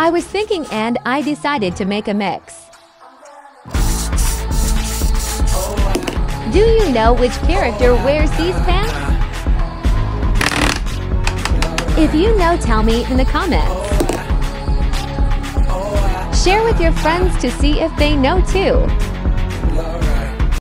I was thinking and I decided to make a mix. Do you know which character wears these pants? If you know, tell me in the comments. Share with your friends to see if they know too.